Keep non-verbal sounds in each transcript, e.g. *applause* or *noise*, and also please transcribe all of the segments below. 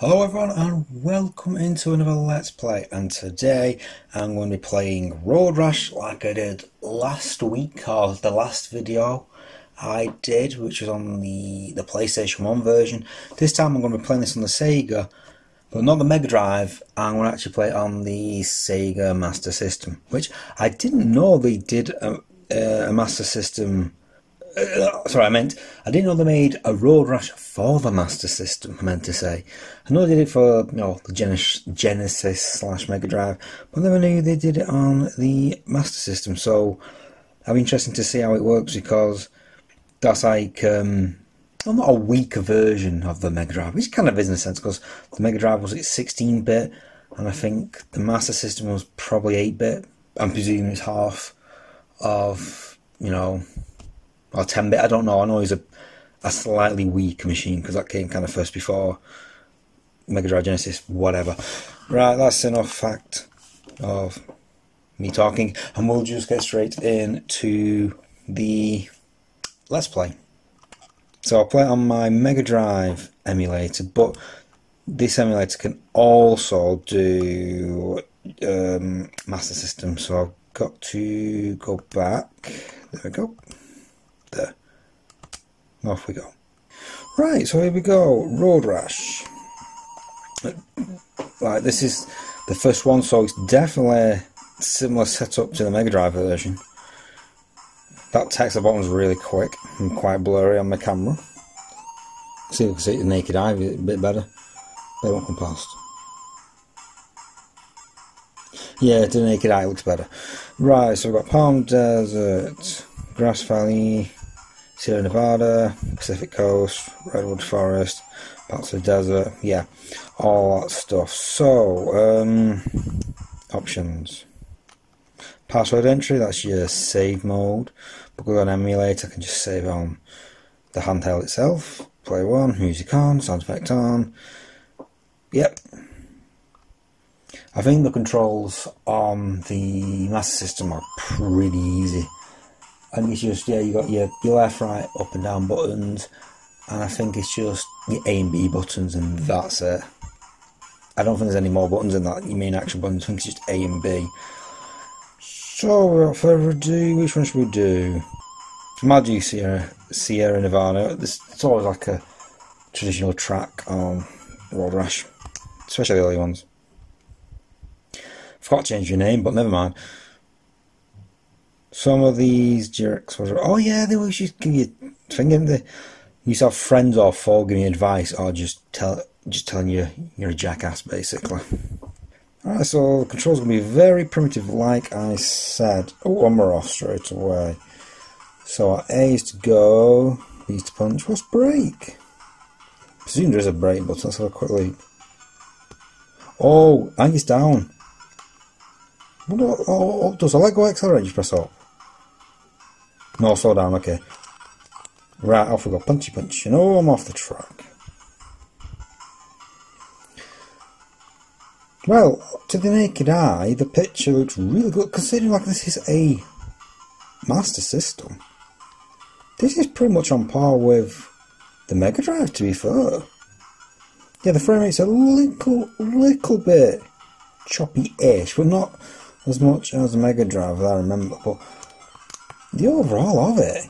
Hello everyone and welcome into another Let's Play and today I'm going to be playing Road Rash like I did last week or the last video I did which was on the, the PlayStation 1 version. This time I'm going to be playing this on the Sega but not the Mega Drive, I'm going to actually play it on the Sega Master System which I didn't know they did a, a Master System uh, sorry, I meant I didn't know they made a Road Rash for the Master System. I meant to say, I know they did it for you know the Genesis, Genesis slash Mega Drive, but never knew they did it on the Master System. So I'll be interesting to see how it works because that's like um, well, not a weaker version of the Mega Drive, which kind of is in a sense because the Mega Drive was 16 bit, and I think the Master System was probably 8 bit. I'm presuming it's half of you know or 10 bit. I don't know. I know he's a, a slightly weak machine because that came kind of first before Mega Drive Genesis, whatever. Right, that's enough fact of me talking, and we'll just get straight into the Let's Play. So I'll play it on my Mega Drive emulator, but this emulator can also do um, Master System, so I've got to go back. There we go there. Off we go. Right, so here we go. Road Rash. Right, this is the first one, so it's definitely a similar setup to the Mega Drive version. That text at the bottom is really quick and quite blurry on my camera. See if you can see the naked eye a bit better. They won't come past. Yeah, the naked eye looks better. Right, so we've got Palm Desert, Grass Valley, Sierra Nevada, Pacific Coast, Redwood Forest, parts of the desert, yeah, all that stuff. So, um, options. Password entry, that's your save mode. But with an emulator, I can just save on the handheld itself. Play one, music on, sound effect on. Yep. I think the controls on the Master System are pretty easy and it's just yeah you got your, your left right up and down buttons. And I think it's just the A and B buttons and that's it. I don't think there's any more buttons than that your main action buttons. I think it's just A and B. So without further ado which one should we do? Do Sierra, Sierra Nevada. This, it's always like a traditional track on Road Rash. Especially the early ones. Forgot to change your name but never mind some of these jerks was oh yeah they will just give you thinking the you have friends or foe giving you advice or just tell just telling you you're a jackass basically. Alright, so the controls gonna be very primitive like I said. Oh one more off straight away. So our A is to go, B is to punch. What's break? I presume there is a break button, let's have a quick look. Oh, and it's down. What, oh, oh, does go accelerate? You press up. No, slow down, okay. Right, off we go. Punchy punch. You I'm off the track. Well, to the naked eye, the picture looks really good, considering like this is a Master System. This is pretty much on par with the Mega Drive, to be fair. Yeah, the frame rate's a little, little bit choppy-ish, but not as much as the Mega Drive, I remember. But the overall of it,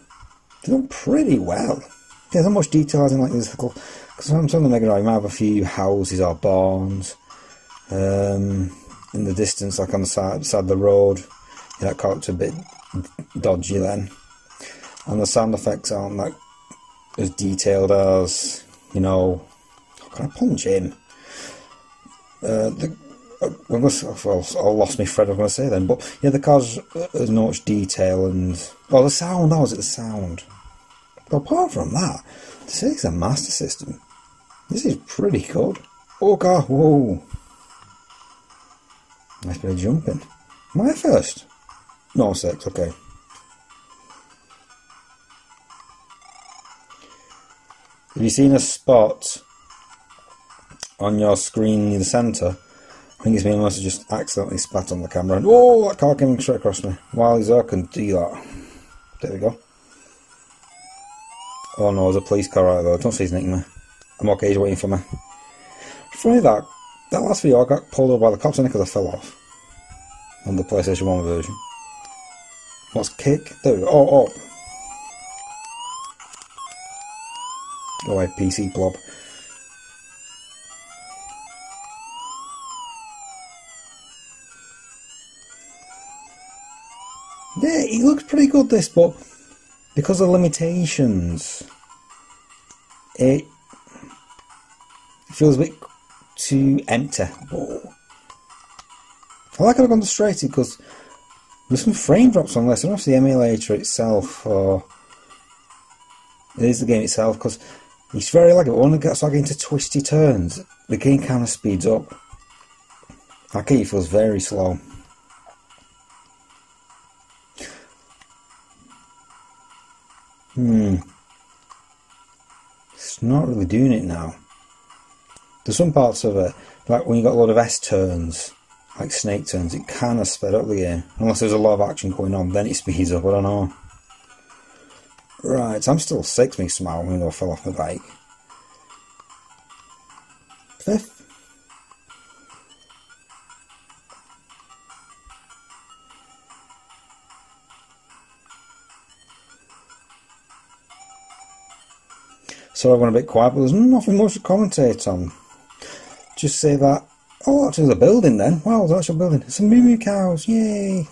they done pretty well. There's not much detail in like this because sometimes on the Mega Drive have a few houses or barns um, in the distance, like on the side, side of the road. Yeah, that looks a bit dodgy then. And the sound effects aren't like as detailed as, you know, can I punch in? Uh, the I lost my thread. I was going to say then, but yeah, the cars uh, has not much detail and oh, the sound. That was it. The sound. But apart from that, this is a Master System. This is pretty good. Oh god! Whoa! Nice bit of jumping. My first? No, six. Okay. Have you seen a spot on your screen in the centre? I think it's me unless I just accidentally spat on the camera oh that car came straight across me. While he's there can do that. There we go. Oh no, there's a police car right there. Don't say he's nicking me. I'm okay, he's waiting for me. Funny that, that last video I got pulled over by the cops because I fell off. On the PlayStation 1 version. What's kick? Go. Oh, up. Go away, PC blob. Yeah, it looks pretty good this, but because of limitations, it feels a bit too empty. But I like it I've gone straight because there's some frame drops on this. I don't know if the emulator itself or it is the game itself because it's very like it when it gets like into twisty turns, the game kind of speeds up. Like it feels very slow. Hmm. It's not really doing it now. There's some parts of it, like when you got a lot of S turns, like snake turns, it kind of sped up the game. Unless there's a lot of action going on, then it speeds up, I don't know. Right, I'm still six, me smile when I fell off my bike. Fifth. So I went a bit quiet, but there's nothing much to commentate on. Just say that, oh, actually, the building then. Wow, the actual building. Some moo moo cows, yay!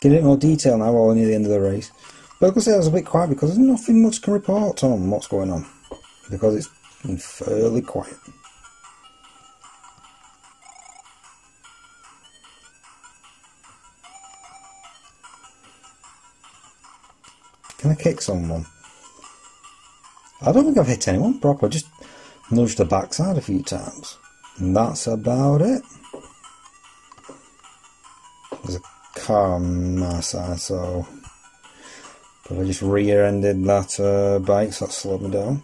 Get it more detail now while we're near the end of the race. But I could say I was a bit quiet because there's nothing much to report on what's going on. Because it's fairly quiet. Can I kick someone? I don't think I've hit anyone proper, just nudged the backside a few times. And that's about it. There's a car on my side, so but I just rear-ended that uh, bike, so that slowed me down.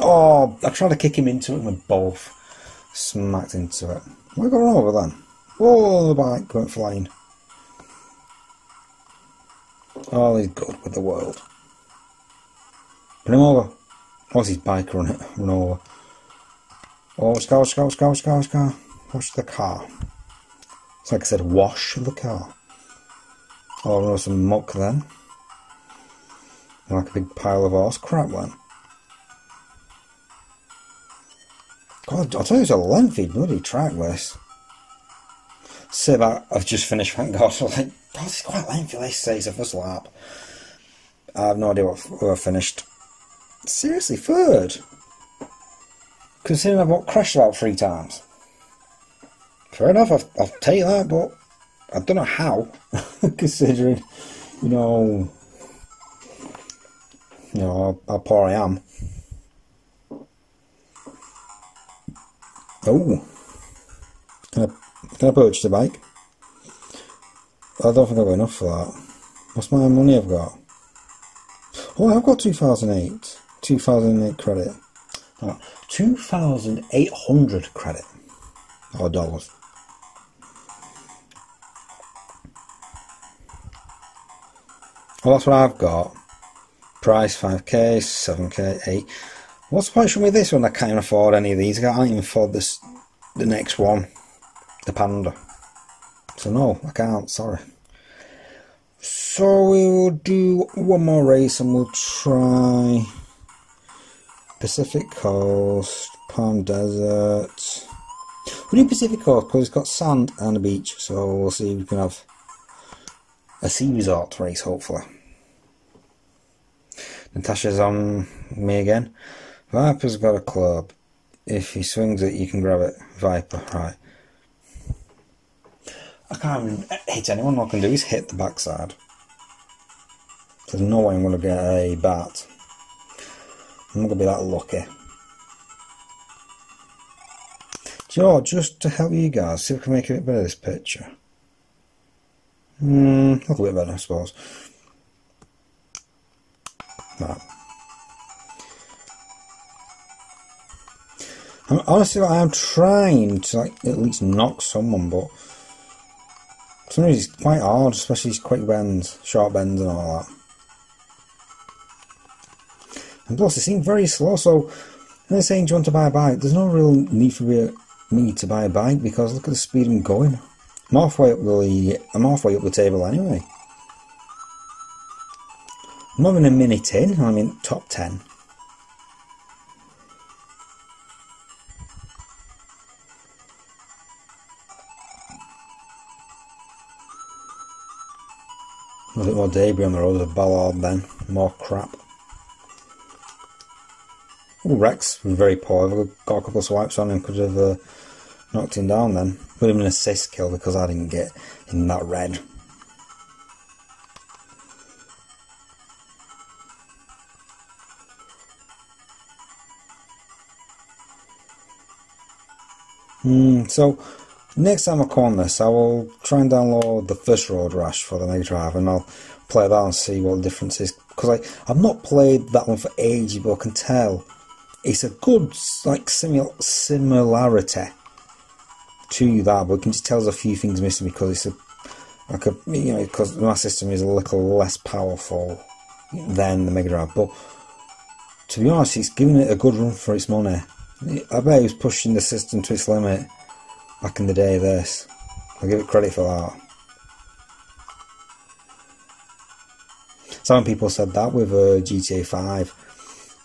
Oh, I tried to kick him into it and we both smacked into it. What got over then? Oh, the bike went flying. Oh, he's good with the world. Put him over. What's his bike run it? Run over. Oh, let's go, let's go, let's go, let's go, let's go. Wash the car. It's like I said, wash the car. Oh, there some muck then. Like a big pile of horse crap then. God, I'll tell you, it's a lengthy bloody track this. Say that I've just finished, thank God. I was *laughs* like, God, it's quite lengthy, this says the first lap. I have no idea what, where I finished. Seriously, third. Considering I've got crashed about three times. Fair enough, I'll, I'll tell you that, but I don't know how, *laughs* considering, you know, you know how, how poor I am. Oh, can I, can I purchase a bike? I don't think I've got enough for that. What's my money I've got? Oh, I've got 2008. 2008 credit. Uh, oh, 2,800 credit. Or dollars. Well, that's what I've got. Price 5k, 7k, 8. What's the point me this when I can't afford any of these? I can't even afford this, the next one, the Panda. So no, I can't, sorry. So we will do one more race and we'll try Pacific Coast, Palm Desert. We'll do Pacific Coast because it's got sand and a beach, so we'll see if we can have a sea resort race, hopefully. Natasha's on me again. Viper's got a club. If he swings it, you can grab it. Viper, right. I can't even hit anyone. All I can do is hit the backside. There's no way I'm going to get a bat. I'm not going to be that lucky. Do just to help you guys, see if we can make a bit better this picture. Hmm, a bit better, I suppose. Right. I'm, honestly, I am trying to like at least knock someone, but sometimes it's quite hard, especially these quick bends, short bends, and all that. And plus, it seems very slow, so they're saying, do you want to buy a bike? There's no real need for me to buy a bike because look at the speed I'm going. I'm halfway up the, I'm halfway up the table anyway. I'm not even a minute in, I'm in top 10. A bit more debris on the road, a ballard then, more crap. Rex was very poor, I've got a couple of swipes on him, could have uh, knocked him down then. Would have been an assist kill because I didn't get in that red. Hmm, so next time I come on this, I will try and download the first Road Rash for the Mega Drive and I'll play that and see what the difference is. Because I, I've not played that one for ages, but I can tell it's a good like simil- similarity to that, but you can just tell there's a few things missing because it's a like a you know because my system is a little less powerful than the Mega Drive. But to be honest, it's giving it a good run for its money. I bet he was pushing the system to its limit back in the day. This, I'll give it credit for that. Some people said that with uh, GTA 5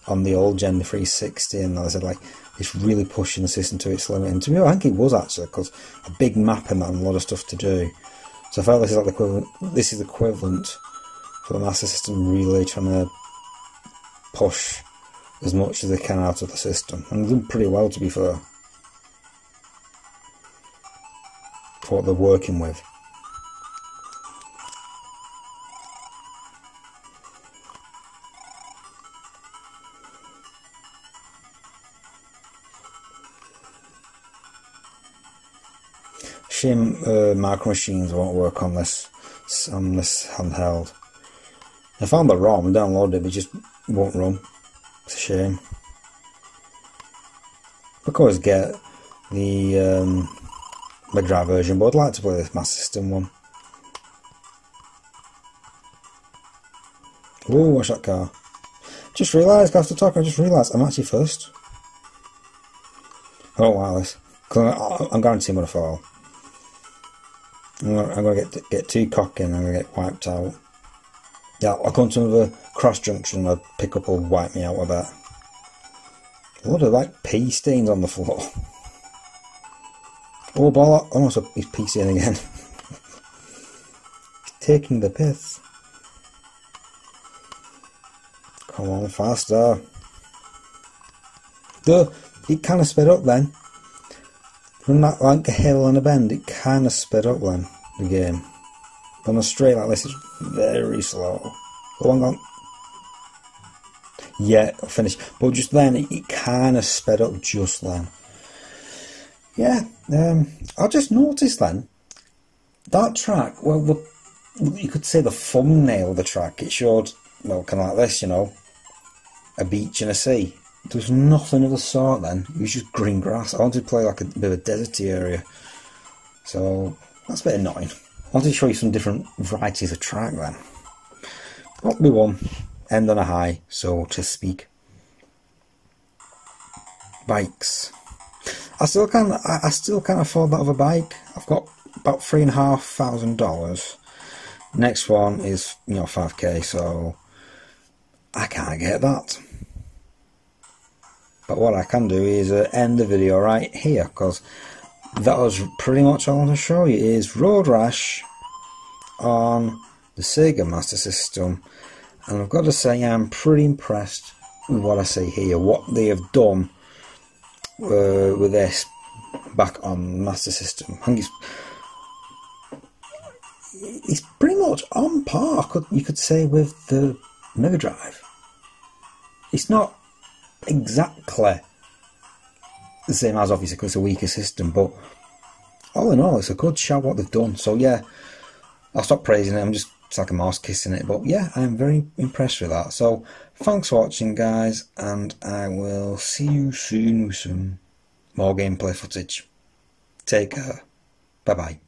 on the old Gen 360, and they said like it's really pushing the system to its limit. And to me, I think it was actually because a big map and that and a lot of stuff to do. So I felt this is like the equivalent. This is equivalent for the Master System really trying to push as much as they can out of the system. And they're doing pretty well, to be fair, for what they're working with. Shame uh, Micro Machines won't work on this on this handheld. I found the ROM downloaded it, it just won't run. It's a shame. I could always get the um, Mega Drive version, but I'd like to play the Master System one. Oh, watch that car. Just realised, after talking, I just realised I'm actually first. I don't like this. Cause I'm guaranteeing I'm going to fall. I'm going, I'm to get get too cocky and I'm to get wiped out. Yeah, I'll come to another cross junction and a pickup will wipe me out with that. A lot of like pea stains on the floor. *laughs* Oh! Almost oh, he's pea stain again. he's *laughs* taking the piss. Come on, faster. Duh, it kind of sped up then. From that like a hill and a bend, it kind of sped up then, the game. On a straight like this, it's very slow. Go on, go on. Yeah, finished. But just then, it, it kind of sped up just then. Yeah, um, I just noticed then that track. Well, the, you could say the thumbnail of the track. It showed well, kind of like this, you know, a beach and a sea. There was nothing of the sort then. It was just green grass. I wanted to play like a bit of a deserty area, so that's a bit annoying. I wanted to show you some different varieties of track then. But we won. End on a high, so to speak. Bikes. I still can I still can't afford that of a bike. I've got about three and a half thousand dollars. Next one is you know five k, so I can't get that. But what I can do is uh, end the video right here because that was pretty much all I want to show you is Road Rash on the Sega Master System. And I've got to say I'm pretty impressed with what I see here what they have done uh, with this back on Master System. I think it's it's pretty much on par you could say with the Mega Drive. It's not exactly the same as obviously because it's a weaker system, but all in all, it's a good shout what they've done. So yeah, I'll stop praising it. I'm just it's like a mouse kissing it, but yeah, I'm very impressed with that. So thanks for watching, guys, and I will see you soon with some more gameplay footage. Take care. Bye bye.